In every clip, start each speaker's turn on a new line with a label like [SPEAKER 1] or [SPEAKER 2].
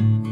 [SPEAKER 1] Mm-hmm.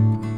[SPEAKER 1] Thank you.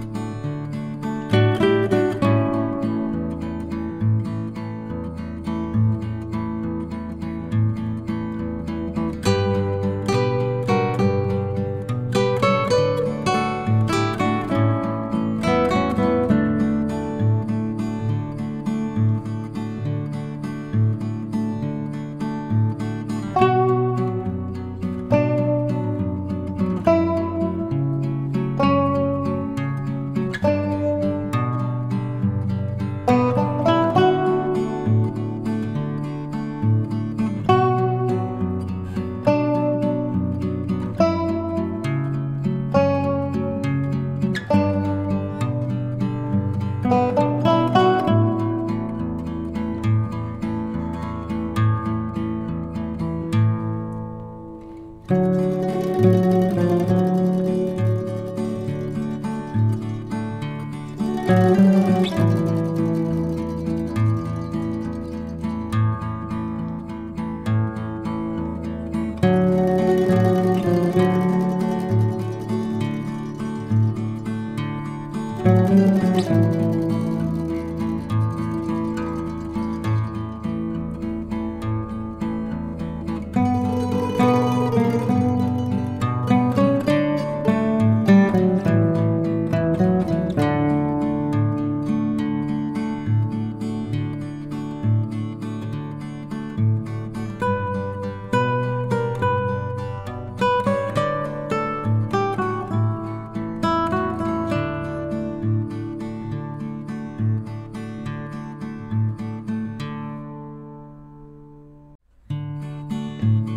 [SPEAKER 1] Bye.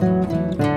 [SPEAKER 1] Música